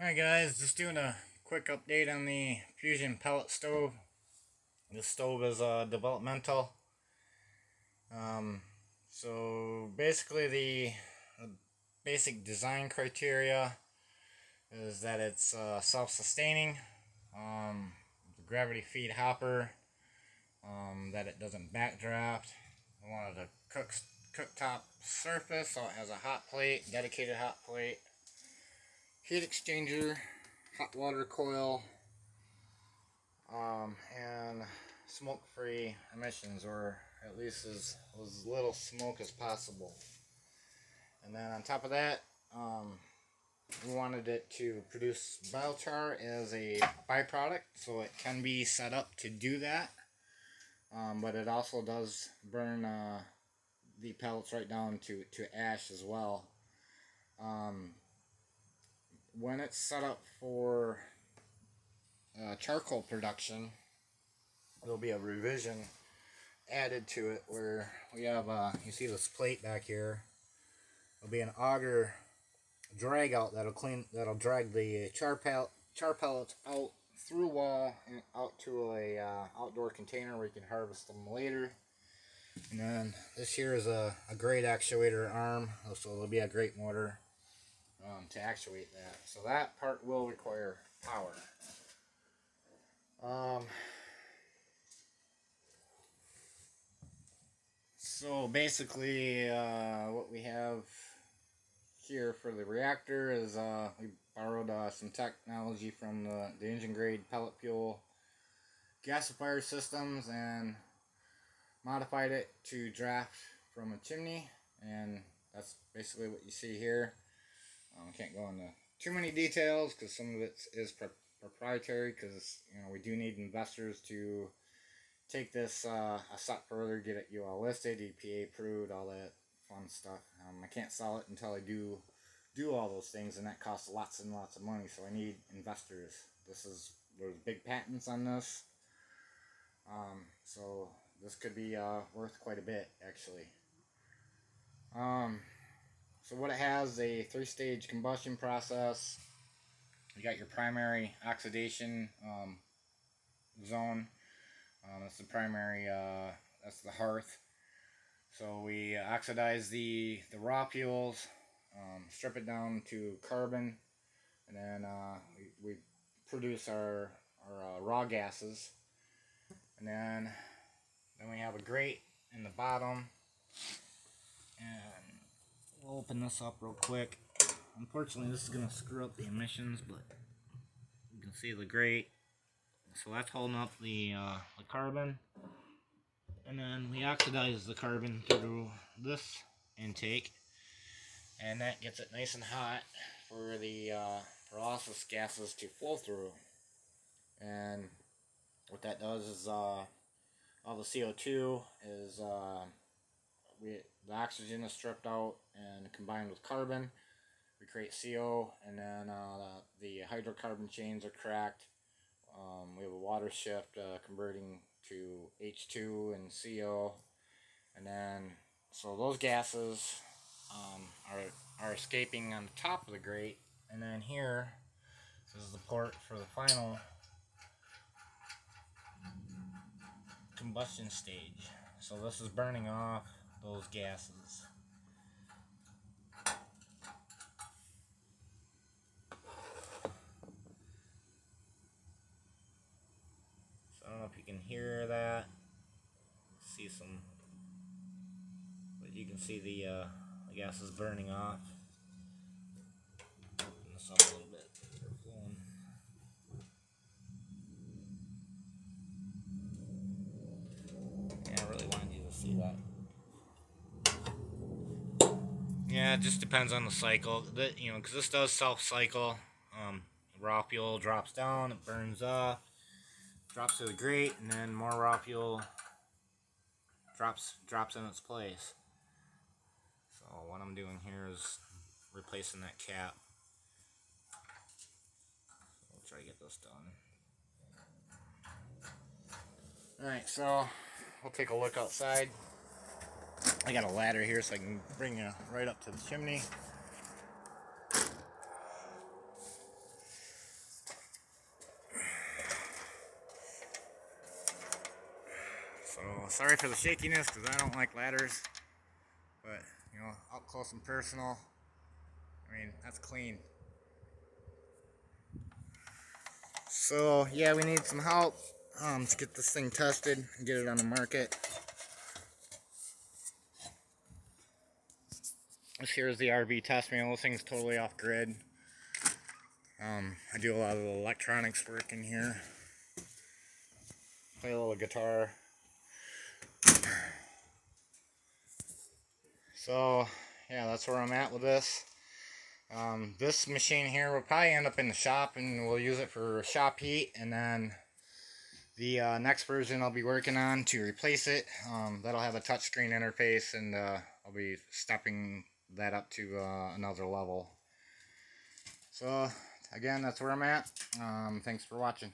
Alright guys, just doing a quick update on the Fusion pellet stove. This stove is uh, developmental. Um, so basically the, the, basic design criteria is that it's uh, self-sustaining, um, gravity feed hopper, um, that it doesn't backdraft. I wanted a cook, cooktop surface so it has a hot plate, dedicated hot plate heat exchanger, hot water coil, um, and smoke-free emissions, or at least as, as little smoke as possible. And then on top of that, um, we wanted it to produce biochar as a byproduct, so it can be set up to do that. Um, but it also does burn uh, the pellets right down to, to ash as well. Um, when it's set up for uh, charcoal production, there'll be a revision added to it where we have, uh, you see this plate back here, there'll be an auger drag out that'll clean, that'll drag the char, pellet, char pellets out through wall and out to a uh, outdoor container where you can harvest them later. And then this here is a, a grate actuator arm, so it'll be a grate motor um, to actuate that. So that part will require power. Um, so basically uh, what we have here for the reactor is uh, we borrowed uh, some technology from the, the engine grade pellet fuel gasifier systems and modified it to draft from a chimney and that's basically what you see here. Um, I can't go into too many details because some of it is proprietary because you know we do need investors to take this uh, a step further, get it UL listed, EPA approved, all that fun stuff. Um, I can't sell it until I do do all those things, and that costs lots and lots of money. So I need investors. This is there's big patents on this, um, so this could be uh, worth quite a bit actually. Um, so what it has is a three-stage combustion process. You got your primary oxidation um, zone. Um, that's the primary, uh, that's the hearth. So we oxidize the, the raw fuels, um, strip it down to carbon, and then uh, we, we, produce our, our uh, raw gases. And then, then we have a grate in the bottom. And We'll open this up real quick. Unfortunately, this is going to screw up the emissions, but you can see the grate. So that's holding up the, uh, the carbon. And then we oxidize the carbon through this intake. And that gets it nice and hot for the uh, process gases to flow through. And what that does is uh, all the CO2 is uh, we the oxygen is stripped out and combined with carbon. We create CO, and then uh, the, hydrocarbon chains are cracked. Um, we have a water shift uh, converting to H2 and CO, and then so those gases um, are are escaping on the top of the grate, and then here this is the port for the final combustion stage. So this is burning off those gases. So I don't know if you can hear that. See some, but you can see the, uh, the gases burning off. Open this up a little bit. Yeah, I really wanted you to see that. Yeah, it just depends on the cycle. That you know, because this does self-cycle. Um, raw fuel drops down, it burns up, drops to the grate, and then more raw fuel drops drops in its place. So what I'm doing here is replacing that cap. So we'll try to get this done. Alright, so we'll take a look outside. I got a ladder here so I can bring you right up to the chimney. So sorry for the shakiness because I don't like ladders. But, you know, up close and personal, I mean, that's clean. So, yeah, we need some help um, to get this thing tested and get it on the market. This here is the RV test manual. This thing's totally off grid. Um, I do a lot of electronics work in here. Play a little guitar. So, yeah, that's where I'm at with this. Um, this machine here will probably end up in the shop and we'll use it for shop heat. And then the uh, next version I'll be working on to replace it, um, that'll have a touchscreen interface and uh, I'll be stepping that up to uh, another level. So, again, that's where I'm at. Um, thanks for watching.